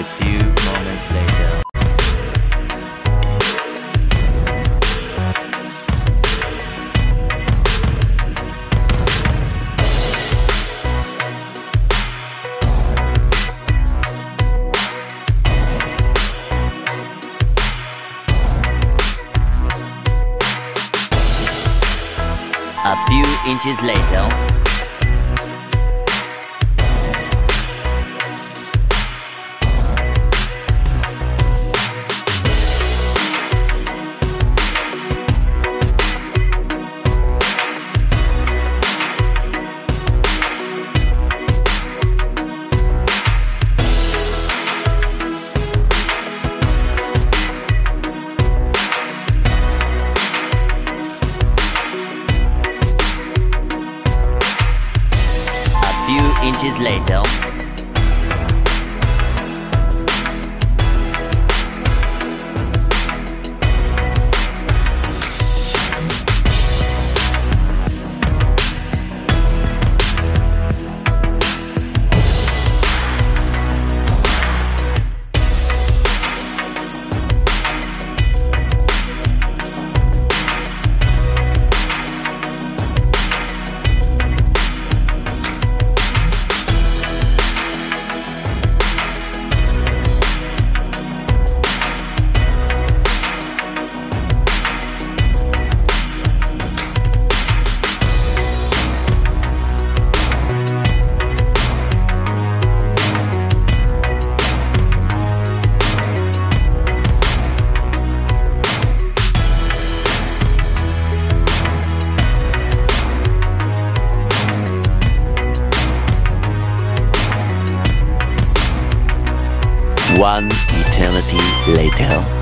a few moments later. A few inches later, few inches later. One eternity later.